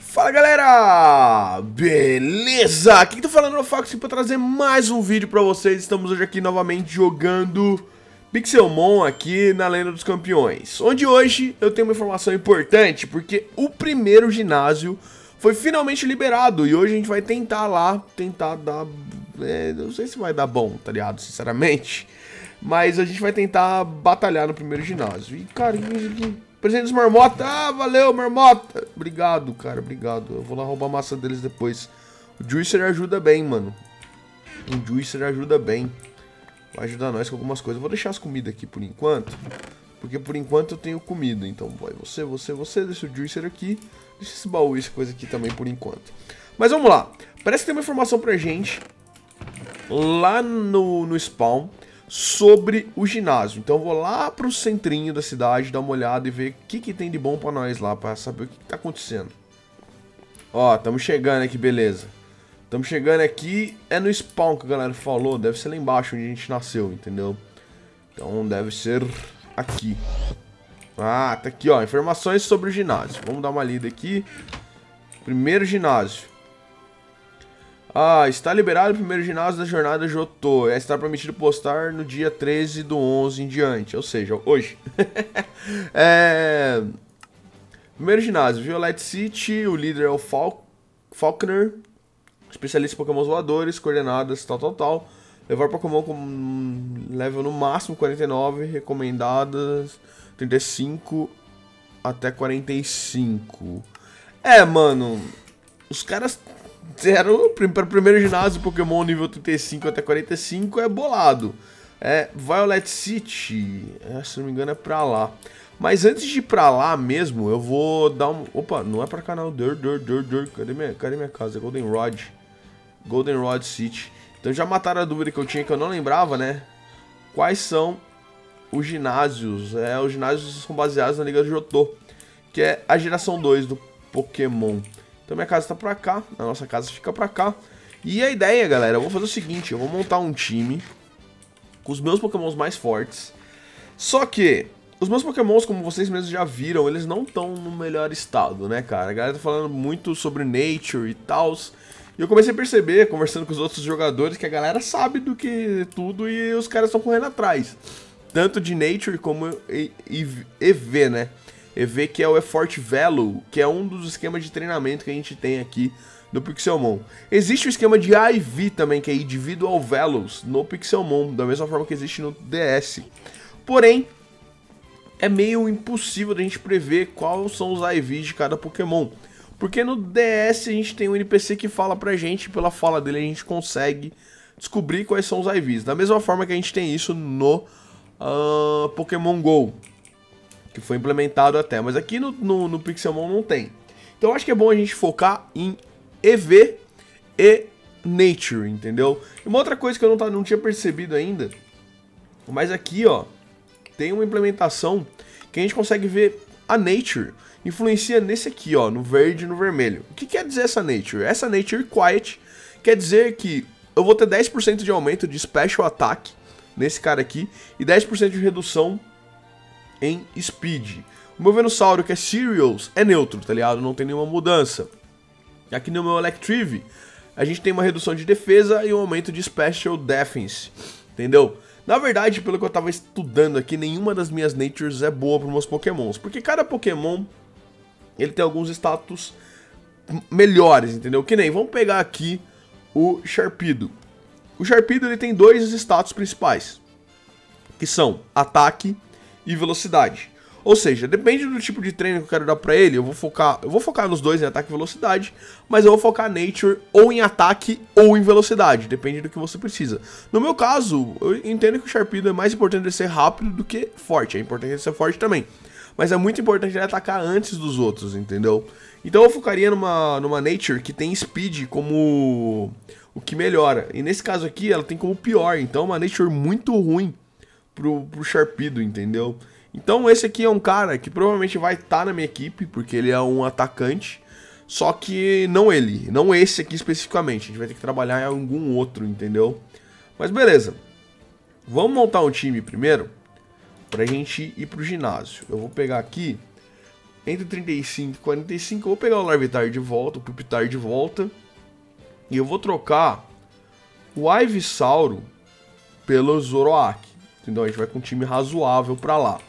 Fala galera! Beleza? Aqui que tô falando no Fox para trazer mais um vídeo pra vocês. Estamos hoje aqui novamente jogando Pixelmon aqui na Lenda dos Campeões. Onde hoje eu tenho uma informação importante, porque o primeiro ginásio foi finalmente liberado e hoje a gente vai tentar lá, tentar dar... É, não sei se vai dar bom, tá ligado? Sinceramente. Mas a gente vai tentar batalhar no primeiro ginásio. E, presente dos marmota. Ah, valeu, marmota. Obrigado, cara, obrigado. Eu vou lá roubar a massa deles depois. O Juicer ajuda bem, mano. O Juicer ajuda bem. Vai ajudar nós com algumas coisas. Vou deixar as comidas aqui por enquanto. Porque por enquanto eu tenho comida. Então vai você, você, você. Deixa o Juicer aqui. Deixa esse baú e essa coisa aqui também por enquanto. Mas vamos lá. Parece que tem uma informação pra gente. Lá no, no spawn sobre o ginásio. Então eu vou lá pro centrinho da cidade, dar uma olhada e ver o que, que tem de bom pra nós lá, pra saber o que, que tá acontecendo. Ó, estamos chegando aqui, beleza. Estamos chegando aqui, é no spawn que a galera falou, deve ser lá embaixo onde a gente nasceu, entendeu? Então deve ser aqui. Ah, tá aqui, ó, informações sobre o ginásio. Vamos dar uma lida aqui. Primeiro ginásio. Ah, está liberado o primeiro ginásio da jornada Jotô. É, está permitido postar no dia 13 do 11 em diante, ou seja, hoje. é... Primeiro ginásio, Violet City, o líder é o Fal Falconer, especialista em Pokémon voadores, coordenadas, tal, tal, tal. Levar Pokémon com level no máximo 49, recomendadas 35 até 45. É, mano, os caras Para o primeiro ginásio Pokémon nível 35 até 45 é bolado. É Violet City, é, se não me engano é pra lá. Mas antes de ir pra lá mesmo, eu vou dar um... Opa, não é pra não. Dur, dur, dur, dur. Cadê minha, cadê minha casa? Golden Rod. Golden Rod City. Então já mataram a dúvida que eu tinha, que eu não lembrava, né? Quais são os ginásios? É, os ginásios são baseados na Liga do Jotô. Que é a geração 2 do Pokémon. Então minha casa tá pra cá, a nossa casa fica pra cá. E a ideia, galera, eu vou fazer o seguinte, eu vou montar um time com os meus pokémons mais fortes. Só que, os meus pokémons, como vocês mesmos já viram, eles não estão no melhor estado, né, cara? A galera tá falando muito sobre nature e tal. E eu comecei a perceber, conversando com os outros jogadores, que a galera sabe do que tudo e os caras estão correndo atrás. Tanto de nature como EV, né? EV que é o Effort Value, que é um dos esquemas de treinamento que a gente tem aqui no Pixelmon. Existe o esquema de IV também, que é Individual Values, no Pixelmon, da mesma forma que existe no DS. Porém, é meio impossível da gente prever quais são os IVs de cada Pokémon. Porque no DS a gente tem um NPC que fala pra gente, pela fala dele a gente consegue descobrir quais são os IVs. Da mesma forma que a gente tem isso no uh, Pokémon GO que foi implementado até, mas aqui no, no, no Pixelmon não tem. Então acho que é bom a gente focar em EV e Nature, entendeu? Uma outra coisa que eu não, não tinha percebido ainda, mas aqui ó, tem uma implementação que a gente consegue ver a Nature influencia nesse aqui, ó, no verde e no vermelho. O que quer dizer essa Nature? Essa Nature Quiet quer dizer que eu vou ter 10% de aumento de Special Attack nesse cara aqui e 10% de redução em Speed. O meu Venusauro, que é Cereals, é neutro, tá ligado? Não tem nenhuma mudança. Aqui no meu Electrive, a gente tem uma redução de defesa e um aumento de Special Defense, entendeu? Na verdade, pelo que eu tava estudando aqui, nenhuma das minhas Natures é boa para meus Pokémons, porque cada Pokémon, ele tem alguns status melhores, entendeu? Que nem, vamos pegar aqui o Sharpedo. O Sharpedo, ele tem dois status principais, que são ataque e velocidade. Ou seja, depende do tipo de treino que eu quero dar pra ele, eu vou focar, eu vou focar nos dois em ataque e velocidade, mas eu vou focar nature ou em ataque ou em velocidade, depende do que você precisa. No meu caso, eu entendo que o Sharpedo é mais importante ele ser rápido do que forte, é importante ele ser forte também. Mas é muito importante ele atacar antes dos outros, entendeu? Então eu focaria numa, numa Nature que tem Speed como o que melhora. E nesse caso aqui ela tem como pior, então é uma Nature muito ruim pro, pro Sharpedo, entendeu? Então esse aqui é um cara que provavelmente vai estar tá na minha equipe, porque ele é um atacante, só que não ele, não esse aqui especificamente, a gente vai ter que trabalhar em algum outro, entendeu? Mas beleza, vamos montar um time primeiro, pra gente ir pro ginásio. Eu vou pegar aqui, entre 35 e 45. Eu vou pegar o Larvitar de volta, o Pupitar de volta. E eu vou trocar o Ivysauro pelo Zoroark. Então a gente vai com um time razoável pra lá.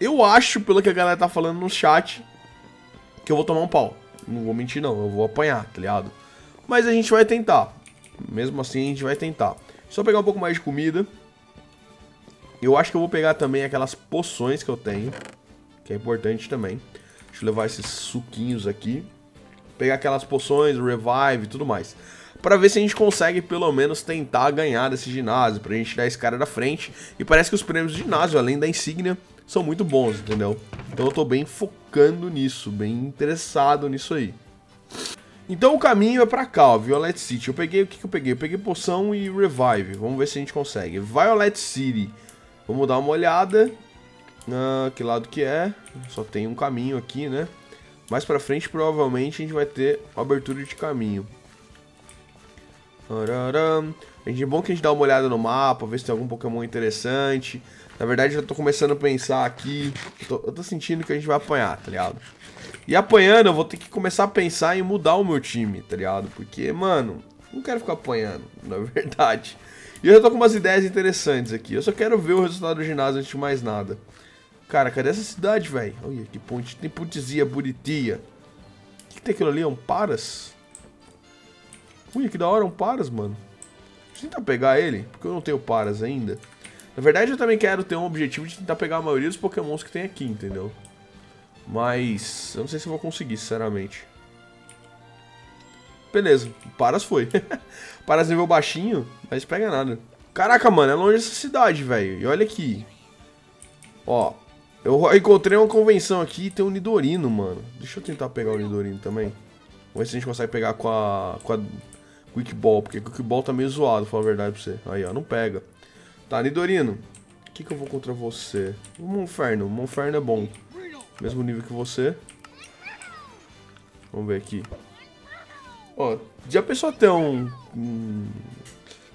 Eu acho, pelo que a galera tá falando no chat, que eu vou tomar um pau. Não vou mentir não, eu vou apanhar, tá ligado? Mas a gente vai tentar. Mesmo assim, a gente vai tentar. Só pegar um pouco mais de comida. Eu acho que eu vou pegar também aquelas poções que eu tenho. Que é importante também. Deixa eu levar esses suquinhos aqui. Pegar aquelas poções, revive e tudo mais. Pra ver se a gente consegue pelo menos tentar ganhar desse ginásio. Pra gente tirar esse cara da frente. E parece que os prêmios do ginásio, além da insígnia, são muito bons, entendeu? Então eu tô bem focando nisso, bem interessado nisso aí. Então o caminho é pra cá, ó, Violet City. Eu peguei, o que, que eu peguei? Eu peguei poção e revive. Vamos ver se a gente consegue. Violet City. Vamos dar uma olhada. Ah, que lado que é? Só tem um caminho aqui, né? Mais pra frente, provavelmente, a gente vai ter abertura de caminho. A gente, é bom que a gente dá uma olhada no mapa, ver se tem algum Pokémon interessante. Na verdade, eu tô começando a pensar aqui. Eu tô, eu tô, sentindo que a gente vai apanhar, tá ligado? E apanhando, eu vou ter que começar a pensar em mudar o meu time, tá ligado? Porque, mano, não quero ficar apanhando, na verdade. E eu já tô com umas ideias interessantes aqui. Eu só quero ver o resultado do ginásio antes de mais nada. Cara, cadê essa cidade, velho? Olha que ponte. Tem pontezinha bonitinha. O que, que tem aquilo ali? É um Paras? Ui, que da hora, um Paras, mano. Deixa eu tentar pegar ele, porque eu não tenho Paras ainda. Na verdade, eu também quero ter um objetivo de tentar pegar a maioria dos pokémons que tem aqui, entendeu? Mas eu não sei se eu vou conseguir, sinceramente. Beleza, Paras foi. Paras nível baixinho, mas pega nada. Caraca, mano, é longe essa cidade, velho. E olha aqui. Ó, eu encontrei uma convenção aqui e tem um Nidorino, mano. Deixa eu tentar pegar o Nidorino também. Vamos ver se a gente consegue pegar com a, com a Quick Ball, porque Quick Ball tá meio zoado, falar a verdade pra você. Aí, ó, não pega. Tá, Nidorino. O que, que eu vou contra você? O Monferno. O Monferno é bom. Mesmo nível que você. Vamos ver aqui. Ó, já pensou ter um... um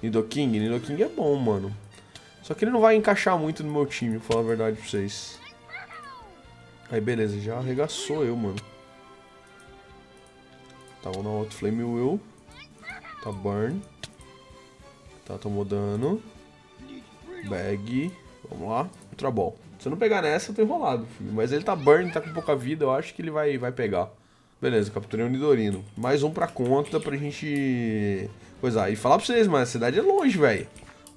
Nidoking? Nidoking é bom, mano. Só que ele não vai encaixar muito no meu time, falar a verdade pra vocês. Aí, beleza. Já arregaçou eu, mano. Tá, vamos dar outro Flame Will. Tá burn. Tá, tomou dano. Bag. Vamos lá. Ultra Ball. Se eu não pegar nessa, eu tô enrolado, filho. Mas ele tá burn, tá com pouca vida, eu acho que ele vai, vai pegar. Beleza, capturei o Nidorino. Mais um pra conta pra gente... Coisa, e falar pra vocês, mano, a cidade é longe, velho.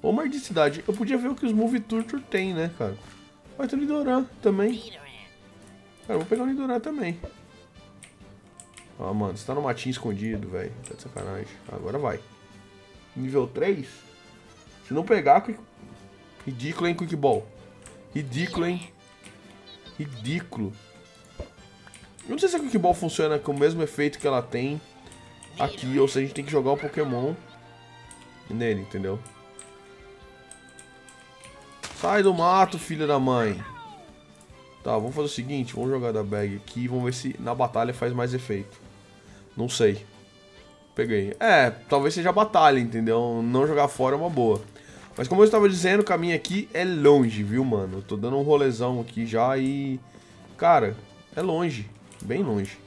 Ô, de cidade. Eu podia ver o que os Move Turtle tem, né, cara? Vai ter o Nidoran também. Cara, eu vou pegar o Nidoran também. Ah, mano, você tá no matinho escondido, velho. Tá de sacanagem. Agora vai. Nível 3? Se não pegar, ridículo, hein, Quick Ball. Ridículo, hein. Ridículo. Eu não sei se a Quick Ball funciona com o mesmo efeito que ela tem aqui, ou se a gente tem que jogar o Pokémon nele, entendeu? Sai do mato, filha da mãe. Tá, vamos fazer o seguinte, vamos jogar da bag aqui, vamos ver se na batalha faz mais efeito. Não sei. Peguei. É, talvez seja batalha, entendeu? Não jogar fora é uma boa. Mas como eu estava dizendo, o caminho aqui é longe, viu, mano? Eu tô dando um rolezão aqui já e... Cara, é longe. Bem longe.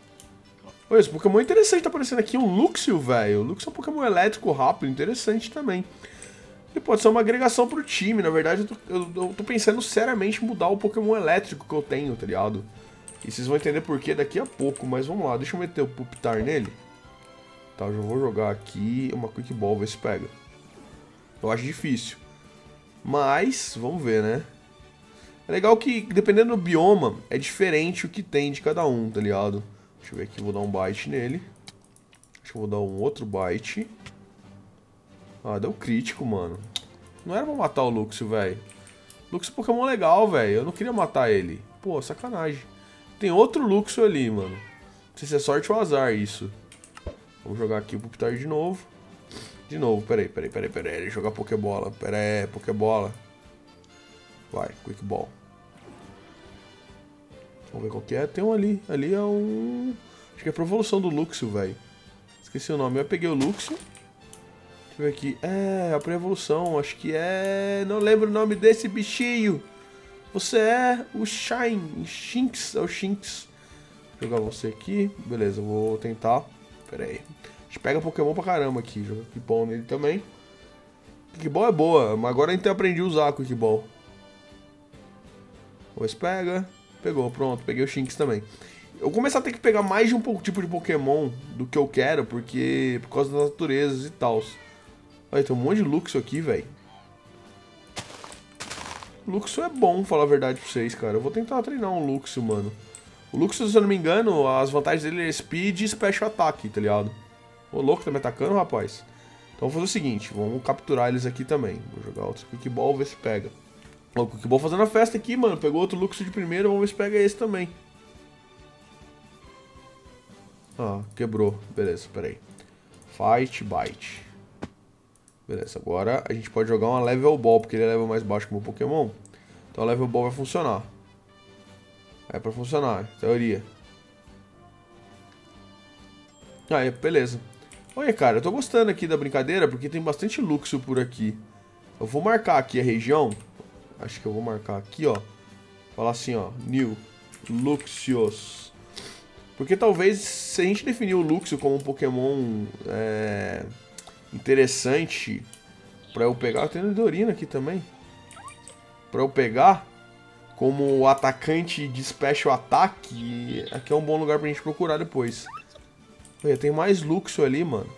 Esse Pokémon interessante tá aparecendo aqui. Um Luxio, velho. O Luxio é um Pokémon elétrico rápido, interessante também. E pode ser uma agregação pro time. Na verdade, eu tô, eu, eu tô pensando seriamente em mudar o Pokémon elétrico que eu tenho, tá ligado? E vocês vão entender por que daqui a pouco, mas vamos lá, deixa eu meter o Pupitar nele. Tá, eu já vou jogar aqui uma Quick Ball, ver se pega. Eu acho difícil. Mas, vamos ver, né? É legal que, dependendo do bioma, é diferente o que tem de cada um, tá ligado? Deixa eu ver aqui, vou dar um bite nele. Acho que eu vou dar um outro bite. Ah, deu crítico, mano. Não era pra matar o Luxio, velho. Luxio é Pokémon legal, velho. Eu não queria matar ele. Pô, sacanagem. Tem outro Luxo ali, mano. Não sei se é sorte ou azar isso. Vamos jogar aqui o Pupitar de novo. De novo, peraí, peraí, peraí, peraí. Jogar Pokébola. Pera aí, Pokébola. Vai, Quick Ball. Vamos ver qual que é. Tem um ali. Ali é um... Acho que é pra evolução do Luxio, velho. Esqueci o nome. Eu peguei o Luxio. Deixa eu ver aqui. É, a pré-evolução. Acho que é... Não lembro o nome desse bichinho. Você é o Shine, o Shinx, é o Shinx. Jogar você aqui. Beleza, vou tentar. Pera aí. A gente pega Pokémon pra caramba aqui. Joga Quickball nele também. Quickball é boa, mas agora a gente aprende a usar a Quickball. Vamos pega. Pegou, pronto. Peguei o Shinx também. Eu vou começar a ter que pegar mais de um tipo de Pokémon do que eu quero, porque por causa das naturezas e tal. Olha, tem um monte de Luxio aqui, velho. Luxio é bom, falar a verdade pra vocês, cara. Eu vou tentar treinar um Luxio, mano. O Luxio, se eu não me engano, as vantagens dele é Speed e Special Attack, tá ligado? O louco tá me atacando, rapaz. Então vou fazer o seguinte, vamos capturar eles aqui também. Vou jogar outro Quickball, ver se pega. O Quickball fazendo a festa aqui, mano. Pegou outro Luxio de primeiro, vamos ver se pega esse também. Ah, quebrou. Beleza, peraí. Fight, bite. Beleza, agora a gente pode jogar uma Level Ball, porque ele é level mais baixo que o meu Pokémon. Então a Level Ball vai funcionar. É pra funcionar, teoria. Aí, beleza. Olha, cara, eu tô gostando aqui da brincadeira, porque tem bastante Luxio por aqui. Eu vou marcar aqui a região. Acho que eu vou marcar aqui, ó. Falar assim, ó. New Luxios. Porque talvez, se a gente definir o Luxio como um Pokémon é, interessante pra eu pegar... Tem Dorina aqui também. Pra eu pegar como atacante de Special Attack, aqui é um bom lugar pra gente procurar depois. Olha, tem mais Luxio ali, mano.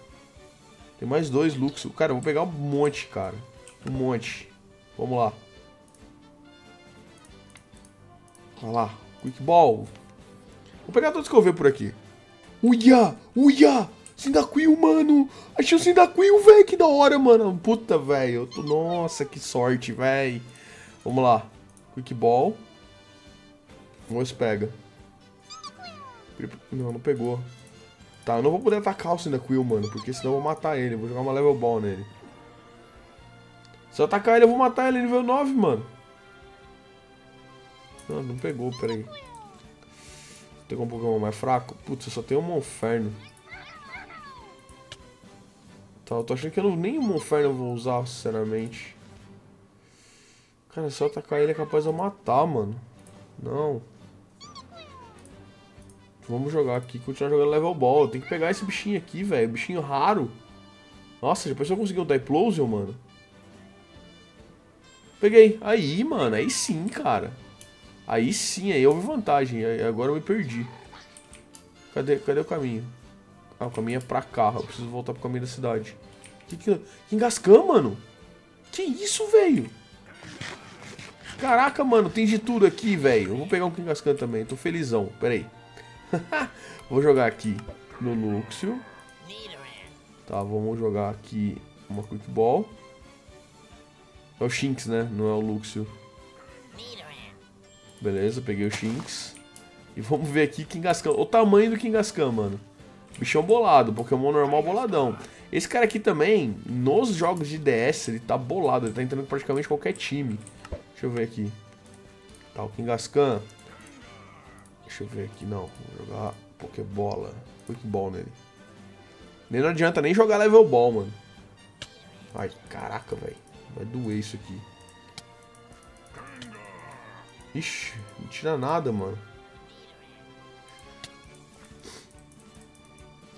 Tem mais dois Luxio. Cara, eu vou pegar um monte, cara. Um monte. Vamos lá. Olha lá. Quick Ball. Vou pegar todos que eu ver por aqui. Uia! Uia! Sindacuil, mano! Achei o Sindacuil, velho! Que da hora, mano! Puta, velho! Tô... Nossa, que sorte, velho! Vamos lá. Quick Ball. Vamos pega. Não, não pegou. Tá, eu não vou poder atacar o Cyndaquil, mano, porque senão eu vou matar ele. Vou jogar uma Level Ball nele. Se eu atacar ele, eu vou matar ele nível 9, mano. Não, não pegou, peraí. Pegou um Pokémon mais fraco? Putz, eu só tenho um Monferno. Tá, eu tô achando que eu não, o Monferno eu vou usar, sinceramente. Cara, se eu atacar ele é capaz de eu matar, mano. Não. Vamos jogar aqui, continuar jogando level ball. Tem que pegar esse bichinho aqui, velho. Bichinho raro. Nossa, depois eu conseguir um Typlosion, mano. Peguei. Aí, mano. Aí sim, cara. Aí sim, aí houve vantagem. Agora eu me perdi. Cadê, cadê o caminho? Ah, o caminho é pra cá. Eu preciso voltar pro caminho da cidade. Que que... Engascam, mano? Que isso, velho? Caraca, mano, tem de tudo aqui, velho. Eu vou pegar um Kingascan também, tô felizão. Pera aí. vou jogar aqui no Luxio. Tá, vamos jogar aqui uma Quick Ball. É o Shinx, né? Não é o Luxio. Beleza, peguei o Shinx. E vamos ver aqui Kingascan. O tamanho do Kingascan, mano. Bichão bolado, Pokémon normal boladão. Esse cara aqui também, nos jogos de DS, ele tá bolado. Ele tá entrando em praticamente qualquer time. Deixa eu ver aqui. Tá, o Kingascan. Deixa eu ver aqui, não. Vou jogar Pokébola. Quickball nele. Nem não adianta nem jogar Level Ball, mano. Ai, caraca, velho. Vai doer isso aqui. Ixi, não tira nada, mano.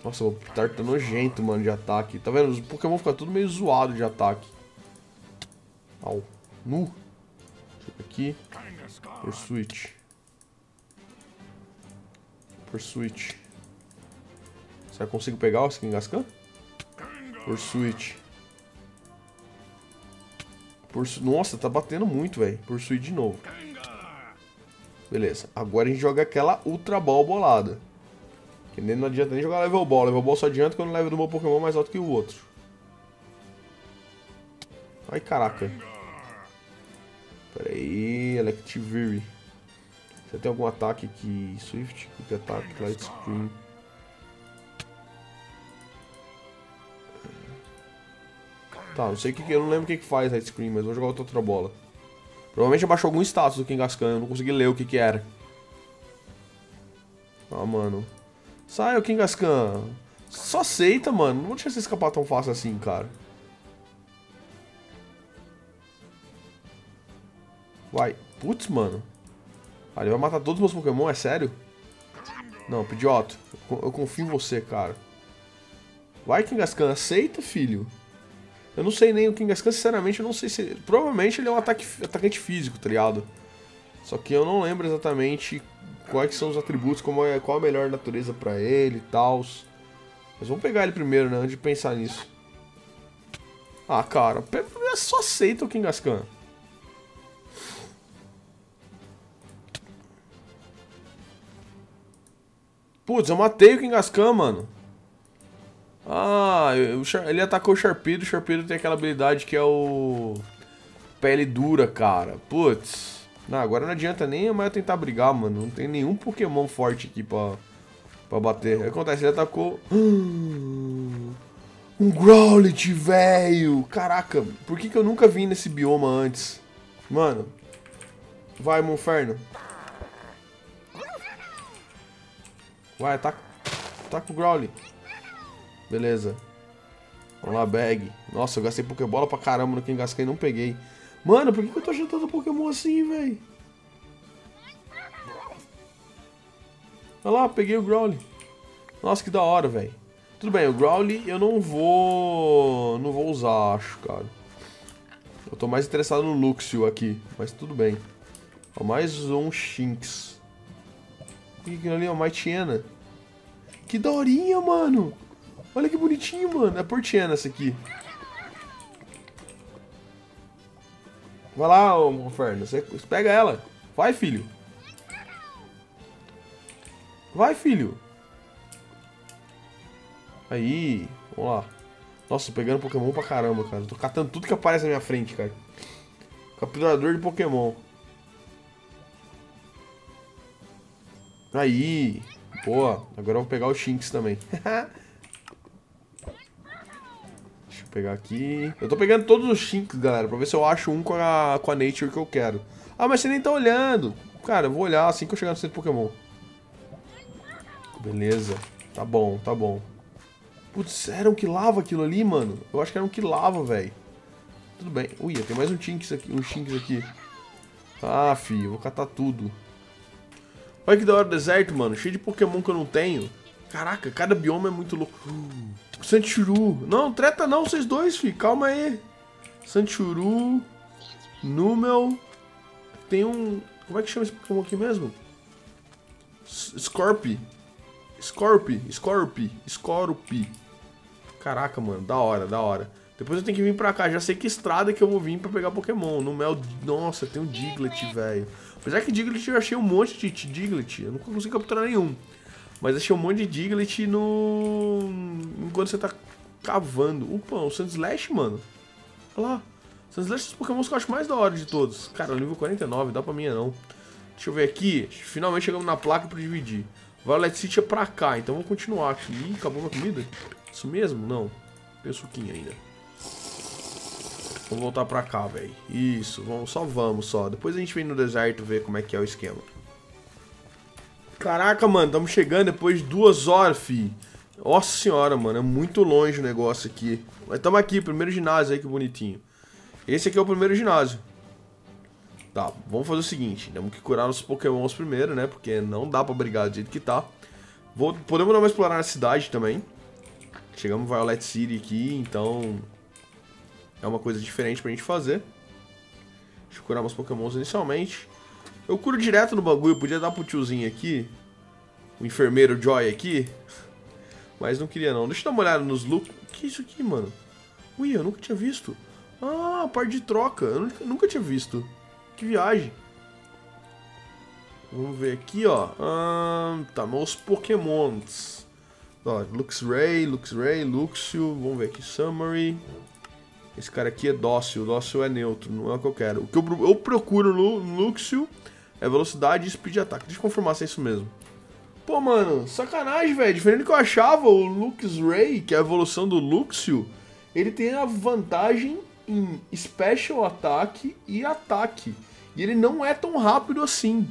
Nossa, o Pitar tá nojento, mano, de ataque. Tá vendo? Os Pokémon ficam tudo meio zoado de ataque. Au. Nu aqui. Por switch. Será que eu consigo pegar o Skingascan? Switch. Por, nossa, tá batendo muito, velho. Por switch de novo. Beleza. Agora a gente joga aquela Ultra Ball bolada. Que nem não adianta nem jogar Level Ball. Level Ball só adianta quando o level do meu Pokémon é mais alto que o outro. Ai, caraca. Pera aí, Electivire. Você tem algum ataque aqui? Swift, Quick Attack, Light Screen. Tá, não sei o que eu não lembro o que, que faz Light Screen, mas vou jogar outra bola. Provavelmente abaixou algum status do Kingascan, eu não consegui ler o que que era. Ah, mano. Sai, o Kingascan. Só aceita, mano. Não vou deixar você escapar tão fácil assim, cara. Vai. Putz, mano. Ah, ele vai matar todos os meus Pokémon, é sério? Não, Pidgeotto, eu confio em você, cara. Vai, Kingaskan, aceita, filho. Eu não sei nem o Kingaskan, sinceramente, eu não sei se... Provavelmente ele é um ataque, atacante físico, tá ligado? Só que eu não lembro exatamente quais são os atributos, como é, qual a melhor natureza para ele e tal. Mas vamos pegar ele primeiro, né? Antes de pensar nisso. Ah, cara, é só aceita o Kingaskan. Putz, eu matei o Kingaskan, mano. Ah, ele atacou o Sharpedo. O Sharpedo tem aquela habilidade que é o... Pele dura, cara. Putz. Não, agora não adianta nem eu tentar brigar, mano. Não tem nenhum Pokémon forte aqui pra, pra bater. O que acontece? Ele atacou... Um Growlithe, velho! Caraca, por que, que eu nunca vim nesse bioma antes? Mano. Vai, Monferno. Vai, ataca. Ataca o Growlithe. Beleza. Vamos lá, bag. Nossa, eu gastei Pokébola pra caramba no que engasquei não peguei. Mano, por que, que eu tô juntando Pokémon assim, velho? Olha lá, peguei o Growlithe. Nossa, que da hora, velho. Tudo bem, o Growlithe eu não vou... Não vou usar, acho, cara. Eu tô mais interessado no Luxio aqui, mas tudo bem. Ó, mais um Shinx. O que aquilo ali é uma Mightyena. Que daorinha, mano! Olha que bonitinho, mano. É Portiana essa aqui. Vai lá, ô Ferno. Você pega ela. Vai, filho. Vai, filho. Aí, vamos lá. Nossa, pegando Pokémon pra caramba, cara. Tô catando tudo que aparece na minha frente, cara. Capturador de Pokémon. Aí. Boa. Agora eu vou pegar o Shinx também. Eu pegar aqui. Eu tô pegando todos os Shinx, galera, pra ver se eu acho um com a, com a Nature que eu quero. Ah, mas você nem tá olhando. Cara, eu vou olhar assim que eu chegar no centro Pokémon. Beleza. Tá bom, tá bom. Putz, era um que lava aquilo ali, mano? Eu acho que era um que lava, velho. Tudo bem. Ui, tem mais um Tinks aqui. Um Shinx aqui. Ah, filho, vou catar tudo. Olha que da hora o deserto, mano. Cheio de Pokémon que eu não tenho. Caraca, cada bioma é muito louco. Uh, Sanchuru. Não, treta não, vocês dois, filho. Calma aí. Sanchuru. Numel. Tem um... Como é que chama esse Pokémon aqui mesmo? Scorpi. Scorpi. Scorpi. Scorpi. Caraca, mano, da hora, da hora. Depois eu tenho que vir pra cá, já sei que estrada que eu vou vir pra pegar Pokémon. No Mel... Nossa, tem um Diglett, velho. Apesar que Diglett eu achei um monte de Diglett. Eu nunca consegui capturar nenhum. Mas achei um monte de Diglett no... Enquanto você tá cavando. Opa, o Sandslash, mano. Olha lá. Sandslash é os Pokémon que eu acho mais da hora de todos. Cara, nível 49, dá pra mim não. Deixa eu ver aqui. Finalmente chegamos na placa pra dividir. Violet City é pra cá, então vamos continuar aqui. Ih, acabou a comida? Isso mesmo? Não. Tem suquinho ainda. Vamos voltar pra cá, velho. Isso, vamos, só vamos, só. Depois a gente vem no deserto ver como é que é o esquema. Caraca, mano, estamos chegando depois de duas horas, fi. Nossa senhora, mano, é muito longe o negócio aqui. Mas estamos aqui, primeiro ginásio aí, que bonitinho. Esse aqui é o primeiro ginásio. Tá, vamos fazer o seguinte. Temos que curar nossos pokémons primeiro, né? Porque não dá pra brigar do jeito que tá. Vou, podemos dar uma explorar na cidade também. Chegamos em Violet City aqui, então... É uma coisa diferente pra gente fazer. Deixa eu curar meus pokémons inicialmente. Eu curo direto no bagulho, podia dar pro tiozinho aqui. O enfermeiro Joy aqui. Mas não queria não. Deixa eu dar uma olhada nos looks. O que é isso aqui, mano? Ui, eu nunca tinha visto. Ah, parte de troca. Eu nunca, nunca tinha visto. Que viagem. Vamos ver aqui, ó. Ah, tá, meus pokémons. Ó, Luxray, Luxray, Luxio. Vamos ver aqui, Summary. Esse cara aqui é dócil, dócil é neutro, não é o que eu quero. O que eu, eu procuro no Luxio é velocidade e speed de ataque. Deixa eu confirmar se é isso mesmo. Pô, mano, sacanagem, velho. Diferente do que eu achava, o Luxray, que é a evolução do Luxio, ele tem a vantagem em Special Ataque e Ataque. E ele não é tão rápido assim.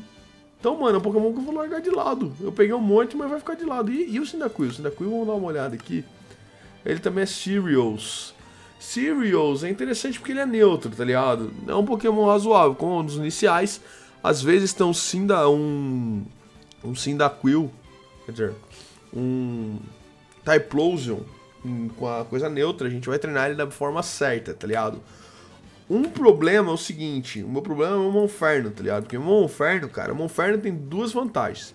Então, mano, é um Pokémon que eu vou largar de lado. Eu peguei um monte, mas vai ficar de lado. E, e o Cyndaquil? O Cyndaquil, vamos dar uma olhada aqui. Ele também é Cereals. Cereals é interessante porque ele é neutro, tá ligado? É um Pokémon razoável, como um dos iniciais. Às vezes tem um Cinda... um... um Cyndaquil quer dizer, um Typlosion com a coisa neutra, a gente vai treinar ele da forma certa, tá ligado? Um problema é o seguinte, o meu problema é o Monferno, tá ligado? Porque o Monferno, cara, o Monferno tem duas vantagens.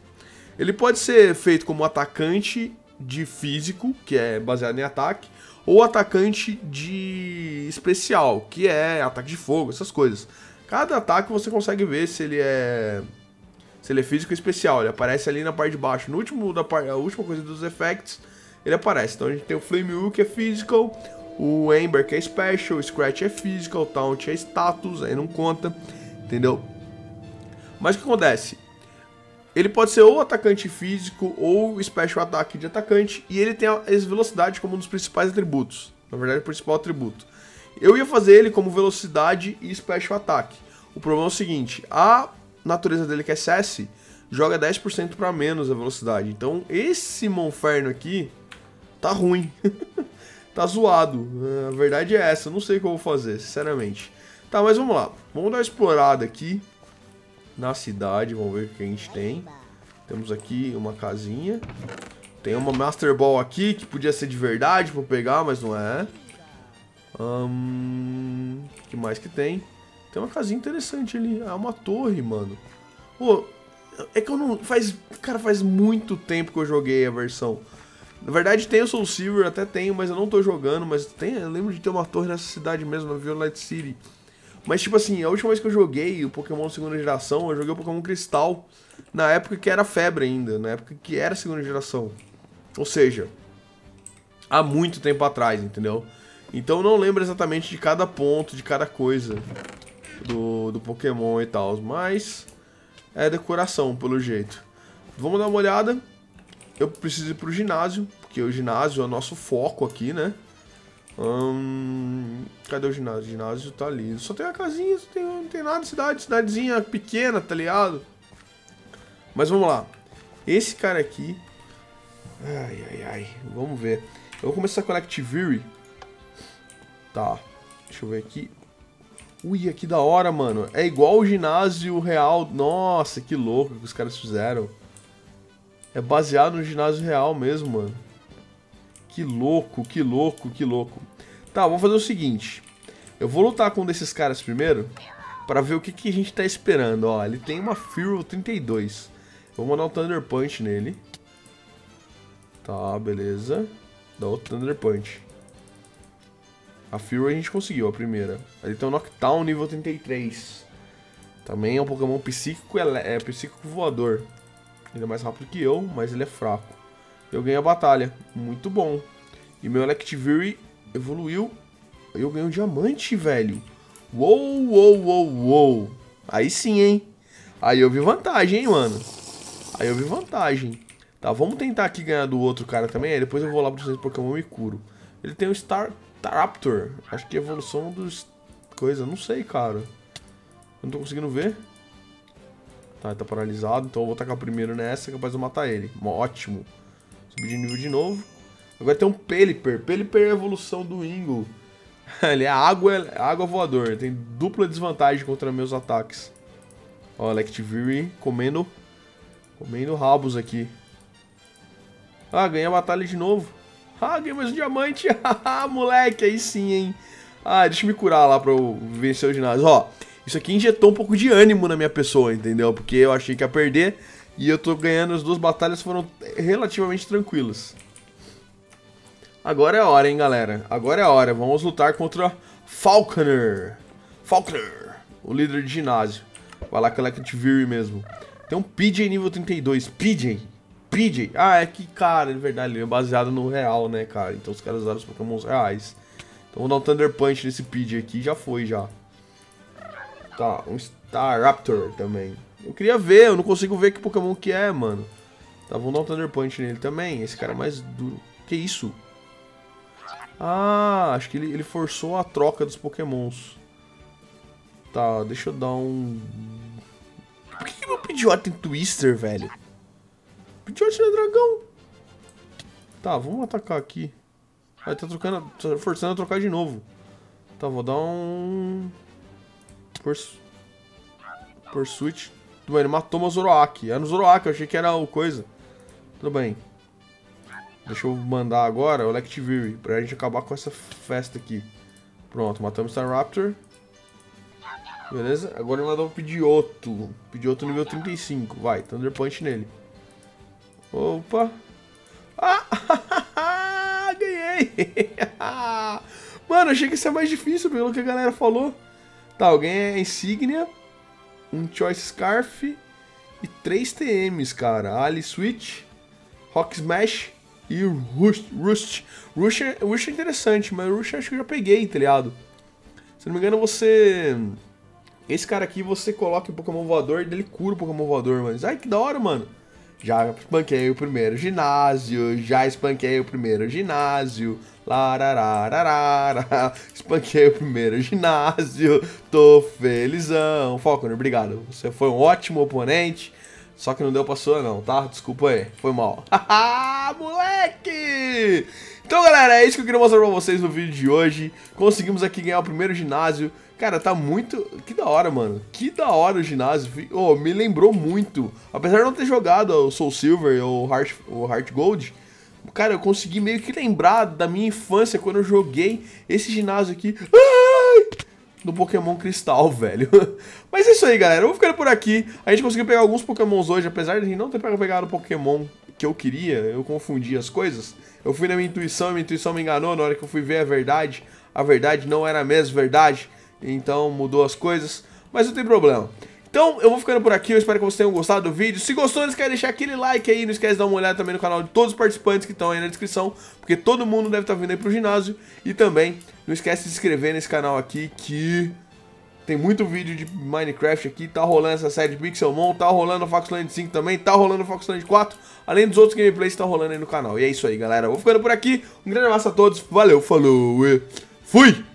Ele pode ser feito como atacante de físico, que é baseado em ataque, ou atacante de especial, que é ataque de fogo, essas coisas. Cada ataque você consegue ver se ele é se ele é físico especial, ele aparece ali na parte de baixo. No último da a última coisa dos effects, ele aparece. Então a gente tem o Flame Wheel que é physical, o Ember que é special, o Scratch é physical, o Taunt é status, aí não conta, entendeu? Mas o que acontece? Ele pode ser ou atacante físico ou special ataque de atacante, e ele tem a velocidade como um dos principais atributos. Na verdade, o principal atributo. Eu ia fazer ele como velocidade e special ataque. O problema é o seguinte, a natureza dele que é CS joga 10% para menos a velocidade. Então, esse Monferno aqui tá ruim. tá zoado. A verdade é essa, não sei o que eu vou fazer, sinceramente. Tá, mas vamos lá. Vamos dar uma explorada aqui na cidade, vamos ver o que a gente tem. Temos aqui uma casinha. Tem uma Master Ball aqui, que podia ser de verdade pra pegar, mas não é. Hum, que mais que tem? Tem uma casinha interessante ali. É uma torre, mano. Pô, é que eu não... Faz... Cara, faz muito tempo que eu joguei a versão. Na verdade tem o Soul Silver, até tenho, mas eu não tô jogando, mas tem, eu lembro de ter uma torre nessa cidade mesmo, na Violet City. Mas tipo assim, a última vez que eu joguei o Pokémon segunda geração, eu joguei o Pokémon Cristal na época que era febre ainda, na época que era segunda geração. Ou seja, há muito tempo atrás, entendeu? Então não lembro exatamente de cada ponto, de cada coisa do, do Pokémon e tal, mas é decoração, pelo jeito. Vamos dar uma olhada eu preciso ir pro ginásio, porque o ginásio é o nosso foco aqui, né? Hum, cadê o ginásio? O ginásio tá ali. Só tem a casinha, tem, não tem nada de cidade, cidadezinha pequena, tá ligado? Mas vamos lá. Esse cara aqui. Ai, ai, ai. Vamos ver. Eu vou começar com a Activiri. Tá. Deixa eu ver aqui. Ui, que da hora, mano. É igual o ginásio real. Nossa, que louco que os caras fizeram. É baseado no ginásio real mesmo, mano. Que louco, que louco, que louco. Tá, vamos fazer o seguinte. Eu vou lutar com um desses caras primeiro, para ver o que, que a gente tá esperando. Ó, ele tem uma Fury 32. Vou mandar um Thunder Punch nele. Tá, beleza. Dá outro Thunder Punch. A Fury a gente conseguiu, a primeira. Ele tem um Knockdown nível 33. Também é um Pokémon psíquico, é, é psíquico voador. Ele é mais rápido que eu, mas ele é fraco. Eu ganhei a batalha. Muito bom. E meu Electivire evoluiu. Eu ganhei um diamante, velho. Uou, uou, uou, uou. Aí sim, hein? Aí eu vi vantagem, hein, mano? Aí eu vi vantagem. Tá, vamos tentar aqui ganhar do outro cara também. Aí depois eu vou lá pro centro Pokémon e curo. Ele tem o Star Raptor. Acho que é evolução dos... Coisa, não sei, cara. Eu não tô conseguindo ver. Tá, ele tá paralisado, então eu vou tacar primeiro nessa, é capaz de matar ele. Ótimo. Subir de nível de novo. Agora tem um Pelipper. Pelipper é a evolução do Ingo. ele é água, é água voador. Tem dupla desvantagem contra meus ataques. Ó, Electivire comendo, comendo rabos aqui. Ah, ganhei a batalha de novo. Ah, ganhei mais um diamante. moleque, aí sim, hein. Ah, deixa eu me curar lá pra eu vencer o ginásio. Ó, isso aqui injetou um pouco de ânimo na minha pessoa, entendeu? Porque eu achei que ia perder e eu tô ganhando as duas batalhas foram relativamente tranquilas. Agora é a hora, hein, galera. Agora é a hora. Vamos lutar contra Falconer. Falconer, o líder de ginásio. Vai lá com a Electviri mesmo. Tem um PJ nível 32. PJ. PJ. Ah, é que, cara, é verdade, ele é baseado no real, né, cara? Então os caras usaram os pokémons reais. Então vou dar um Thunder Punch nesse PJ aqui. Já foi, já. Tá, um Staraptor também. Eu queria ver, eu não consigo ver que Pokémon que é, mano. Tá, vamos dar um Thunder Punch nele também. Esse cara é mais duro. Que isso? Ah, acho que ele, ele forçou a troca dos Pokémons. Tá, deixa eu dar um... Por que, que meu Pidgeot tem Twister, velho? Pidgeot é dragão. Tá, vamos atacar aqui. Vai tá trocando, tá forçando a trocar de novo. Tá, vou dar um... Pursuit. Mano, ele matou meu Zoroark. Era no Zoroark, eu achei que era o coisa. Tudo bem. Deixa eu mandar agora o Electivire, pra gente acabar com essa festa aqui. Pronto, matamos o Staraptor. Beleza? Agora ele mandou o Pidioto. Pidioto nível 35. Vai, Thunder Punch nele. Opa! Ah! Ganhei! Mano, achei que isso é mais difícil pelo que a galera falou. Tá, alguém é Insignia, um Choice Scarf e três TMs, cara. Ali Switch, Rock Smash e Rust. Rust, Rust, é, Rust é interessante, mas Rust acho que eu já peguei, tá ligado? Se não me engano, você... Esse cara aqui, você coloca em Pokémon voador e ele cura o Pokémon voador, mas... Ai, que da hora, mano. Já espanquei o primeiro ginásio, já espanquei o primeiro ginásio. Lararararara, espanquei o primeiro ginásio, tô felizão. Falconer, obrigado. Você foi um ótimo oponente. Só que não deu pra sua não, tá? Desculpa aí, foi mal. Haha, moleque! Então, galera, é isso que eu queria mostrar pra vocês no vídeo de hoje. Conseguimos aqui ganhar o primeiro ginásio. Cara, tá muito... Que da hora, mano. Que da hora o ginásio. Oh, me lembrou muito. Apesar de não ter jogado o Soul Silver ou o Heart, o Heart Gold, cara, eu consegui meio que lembrar da minha infância quando eu joguei esse ginásio aqui. Ai! do Pokémon Cristal, velho. Mas é isso aí, galera. Eu vou ficando por aqui. A gente conseguiu pegar alguns Pokémons hoje, apesar de não ter pegado o Pokémon que eu queria, eu confundi as coisas. Eu fui na minha intuição, minha intuição me enganou na hora que eu fui ver a verdade. A verdade não era a mesma verdade, então mudou as coisas. Mas não tem problema. Então, eu vou ficando por aqui, eu espero que vocês tenham gostado do vídeo. Se gostou, não esquece de deixar aquele like aí, não esquece de dar uma olhada também no canal de todos os participantes que estão aí na descrição, porque todo mundo deve estar vindo aí pro ginásio. E também, não esquece de se inscrever nesse canal aqui, que tem muito vídeo de Minecraft aqui, tá rolando essa série de Pixelmon, tá rolando Foxland 5 também, tá rolando Foxland 4, além dos outros gameplays que estão rolando aí no canal. E é isso aí, galera. Eu vou ficando por aqui, um grande abraço a todos, valeu, falou e fui!